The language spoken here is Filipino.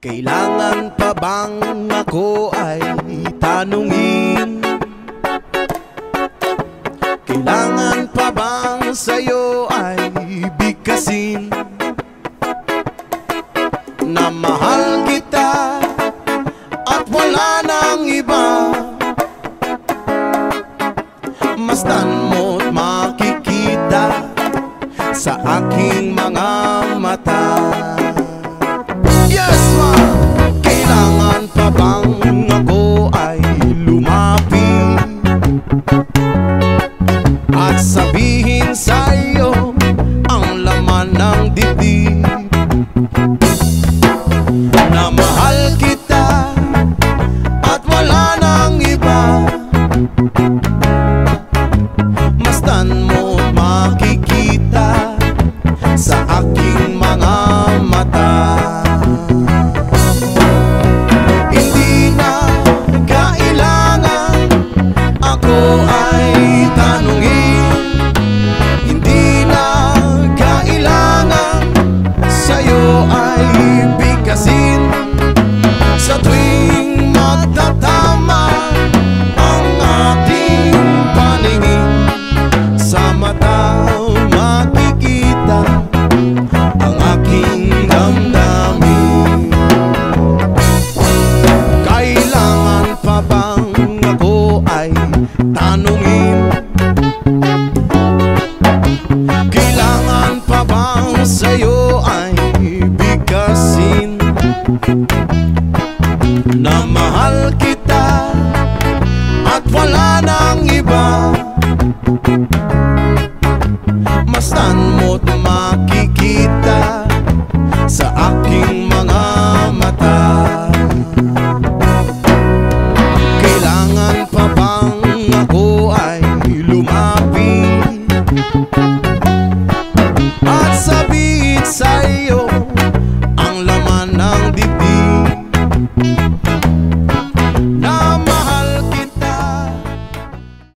Kailangan pa bang ako ay tanungin? Kailangan pa bang sa'yo ay bigkasin? Na mahal kita at wala nang iba Mastan mo't makikita sa aking mga mata Na mahal kita at wala nang iba. Mastan mo't makikita sa aking mga mata. Hindi na kailangan ako ay makikita ang aking damdamin Kailangan pa bang ako ay tanungin? Kailangan pa bang sa'yo ay bigkasin? Na mahal kita at wala nang saan mo't makita